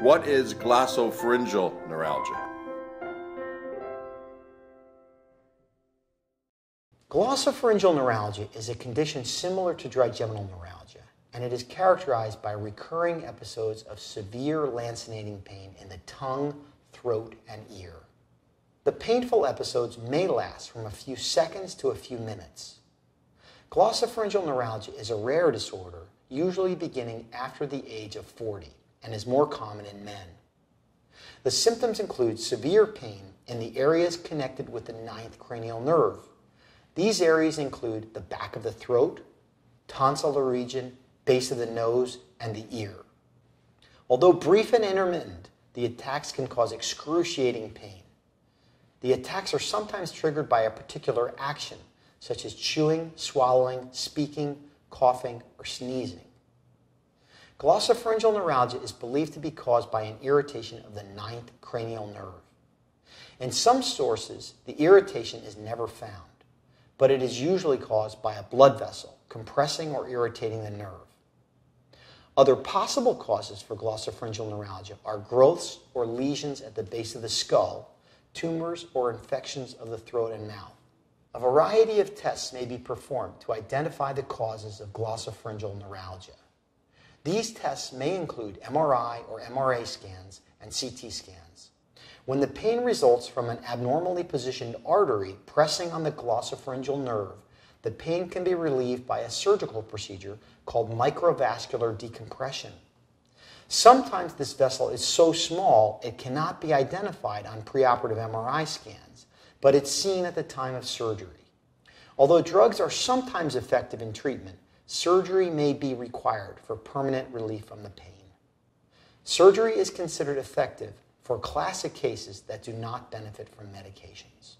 What is glossopharyngeal neuralgia? Glossopharyngeal neuralgia is a condition similar to trigeminal neuralgia, and it is characterized by recurring episodes of severe lancinating pain in the tongue, throat, and ear. The painful episodes may last from a few seconds to a few minutes. Glossopharyngeal neuralgia is a rare disorder, usually beginning after the age of 40, and is more common in men. The symptoms include severe pain in the areas connected with the ninth cranial nerve, these areas include the back of the throat, tonsillar region, base of the nose, and the ear. Although brief and intermittent, the attacks can cause excruciating pain. The attacks are sometimes triggered by a particular action, such as chewing, swallowing, speaking, coughing, or sneezing. Glossopharyngeal neuralgia is believed to be caused by an irritation of the ninth cranial nerve. In some sources, the irritation is never found but it is usually caused by a blood vessel compressing or irritating the nerve. Other possible causes for glossopharyngeal neuralgia are growths or lesions at the base of the skull, tumors or infections of the throat and mouth. A variety of tests may be performed to identify the causes of glossopharyngeal neuralgia. These tests may include MRI or MRA scans and CT scans. When the pain results from an abnormally positioned artery pressing on the glossopharyngeal nerve, the pain can be relieved by a surgical procedure called microvascular decompression. Sometimes this vessel is so small it cannot be identified on preoperative MRI scans, but it's seen at the time of surgery. Although drugs are sometimes effective in treatment, surgery may be required for permanent relief from the pain. Surgery is considered effective for classic cases that do not benefit from medications.